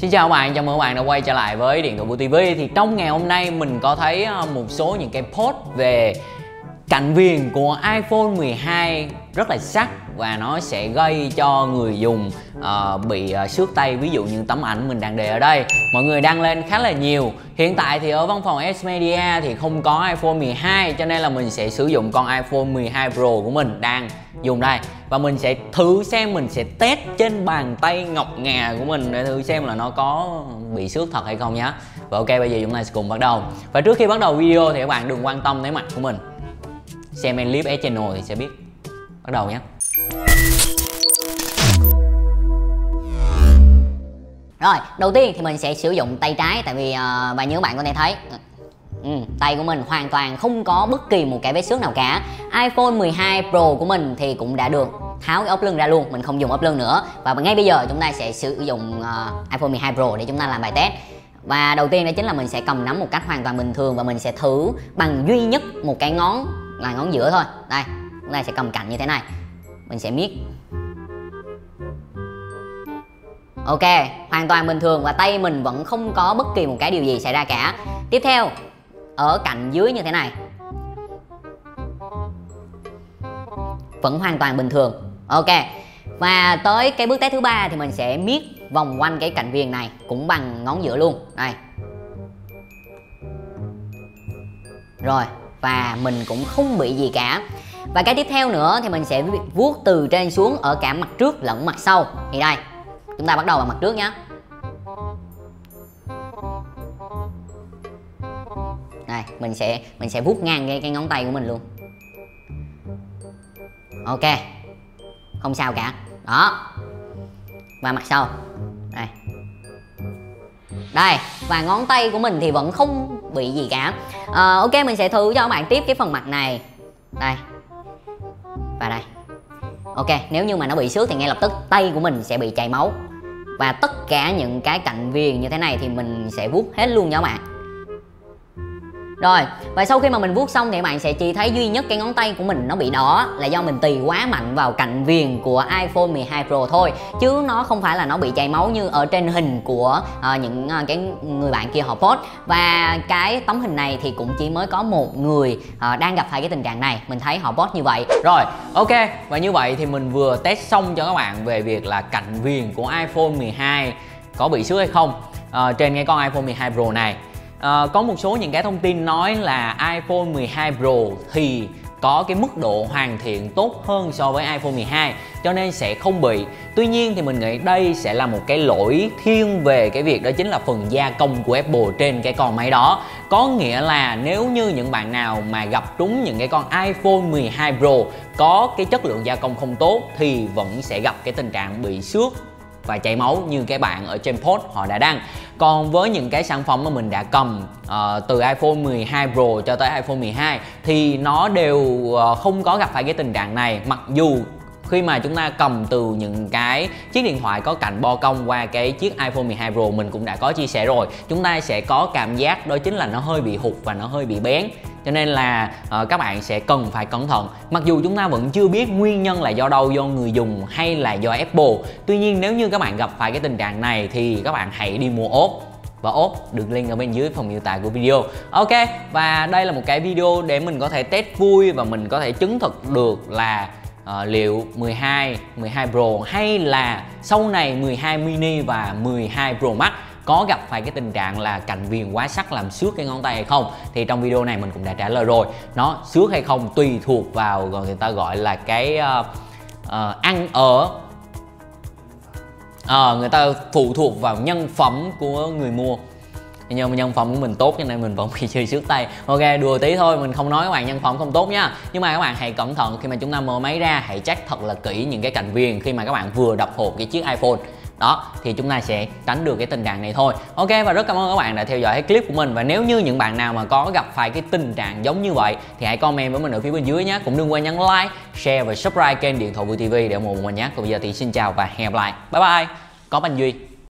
Xin chào các bạn, chào mừng các bạn đã quay trở lại với Điện thoại Bưu TV Thì trong ngày hôm nay mình có thấy ờ, một số những cái post về cạnh viền của iPhone 12 rất là sắc và nó sẽ gây cho người dùng uh, bị uh, xước tay. Ví dụ như tấm ảnh mình đang để ở đây. Mọi người đăng lên khá là nhiều. Hiện tại thì ở văn phòng S Media thì không có iPhone 12 cho nên là mình sẽ sử dụng con iPhone 12 Pro của mình đang dùng đây. Và mình sẽ thử xem mình sẽ test trên bàn tay ngọc ngà của mình để thử xem là nó có bị xước thật hay không nhé và ok bây giờ chúng ta sẽ cùng bắt đầu. Và trước khi bắt đầu video thì các bạn đừng quan tâm đến mặt của mình xem em clip S channel thì sẽ biết bắt đầu nhé Rồi, đầu tiên thì mình sẽ sử dụng tay trái tại vì ờ, uh, và như các bạn có thể thấy ừ, tay của mình hoàn toàn không có bất kỳ một cái vết xước nào cả. iPhone 12 Pro của mình thì cũng đã được tháo cái ốp lưng ra luôn, mình không dùng ốp lưng nữa. Và ngay bây giờ chúng ta sẽ sử dụng uh, iPhone 12 Pro để chúng ta làm bài test. Và đầu tiên đó chính là mình sẽ cầm nắm một cách hoàn toàn bình thường và mình sẽ thử bằng duy nhất một cái ngón là ngón giữa thôi. Đây, chúng ta sẽ cầm cạnh như thế này. Mình sẽ miết. Ok, hoàn toàn bình thường và tay mình vẫn không có bất kỳ một cái điều gì xảy ra cả. Tiếp theo, ở cạnh dưới như thế này. Vẫn hoàn toàn bình thường. Ok, và tới cái bước test thứ ba thì mình sẽ miết vòng quanh cái cạnh viền này cũng bằng ngón giữa luôn. Đây. Rồi, và mình cũng không bị gì cả. Và cái tiếp theo nữa thì mình sẽ vuốt từ trên xuống ở cả mặt trước lẫn mặt sau. Thì đây chúng ta bắt đầu bằng mặt trước nhé đây mình sẽ mình sẽ vuốt ngang cái, cái ngón tay của mình luôn. Ok không sao cả. Đó. Và mặt sau. Đây. Đây và ngón tay của mình thì vẫn không bị gì cả. À, ok mình sẽ thử cho các bạn tiếp cái phần mặt này. Đây. Và đây. Ok nếu như mà nó bị xước thì ngay lập tức tay của mình sẽ bị chảy máu. Và tất cả những cái cạnh viền như thế này thì mình sẽ vuốt hết luôn nha các bạn rồi và sau khi mà mình vuốt xong thì bạn sẽ chỉ thấy duy nhất cái ngón tay của mình nó bị đỏ là do mình tì quá mạnh vào cạnh viền của iPhone 12 Pro thôi. Chứ nó không phải là nó bị chảy máu như ở trên hình của uh, những uh, cái người bạn kia họ post. Và cái tấm hình này thì cũng chỉ mới có một người uh, đang gặp phải cái tình trạng này. Mình thấy họ post như vậy. Rồi ok và như vậy thì mình vừa test xong cho các bạn về việc là cạnh viền của iPhone 12 có bị xước hay không uh, trên cái con iPhone 12 Pro này à, có một số những cái thông tin nói là iPhone 12 Pro thì có cái mức độ hoàn thiện tốt hơn so với iPhone 12 cho nên sẽ không bị. Tuy nhiên thì mình nghĩ đây sẽ là một cái lỗi thiên về cái việc đó chính là phần gia công của Apple trên cái con máy đó. Có nghĩa là nếu như những bạn nào mà gặp trúng những cái con iPhone 12 Pro có cái chất lượng gia công không tốt thì vẫn sẽ gặp cái tình trạng bị xước và chảy máu như cái bạn ở trên post họ đã đăng. Còn với những cái sản phẩm mà mình đã cầm uh, từ iPhone 12 Pro cho tới iPhone 12 thì nó đều uh, không có gặp phải cái tình trạng này. Mặc dù khi mà chúng ta cầm từ những cái chiếc điện thoại có cạnh bo cong qua cái chiếc iPhone 12 Pro mình cũng đã có chia sẻ rồi chúng ta sẽ có cảm giác đó chính là nó hơi bị hụt và nó hơi bị bén cho nên là uh, các bạn sẽ cần phải cẩn thận. Mặc dù chúng ta vẫn chưa biết nguyên nhân là do đâu do người dùng hay là do Apple. Tuy nhiên nếu như các bạn gặp phải cái tình trạng này thì các bạn hãy đi mua ốp. Và ốp được link ở bên dưới phần miêu tả của video. Ok và đây là một cái video để mình có thể test vui và mình có thể chứng thực được là uh, liệu 12, 12 Pro hay là sau này 12 mini và 12 Pro Max có gặp phải cái tình trạng là cạnh viền quá sắc làm xước cái ngón tay hay không? Thì trong video này mình cũng đã trả lời rồi. Nó xước hay không tùy thuộc vào người ta gọi là cái uh, uh, ăn ở. Uh, người ta phụ thuộc vào nhân phẩm của người mua. Nhưng mà nhân phẩm của mình tốt cho nên mình vẫn bị chơi xước tay. Ok đùa tí thôi mình không nói các bạn nhân phẩm không tốt nha. Nhưng mà các bạn hãy cẩn thận khi mà chúng ta mở máy ra hãy chắc thật là kỹ những cái cạnh viền khi mà các bạn vừa đập hộp cái chiếc iphone đó, thì chúng ta sẽ tránh được cái tình trạng này thôi. Ok, và rất cảm ơn các bạn đã theo dõi cái clip của mình. Và nếu như những bạn nào mà có gặp phải cái tình trạng giống như vậy, thì hãy comment với mình ở phía bên dưới nhé. Cũng đừng quên nhấn like, share và subscribe kênh điện thoại vui tv để ủng hộ mình nhé. Còn bây giờ thì xin chào và hẹn gặp lại. Bye bye. Có anh duy.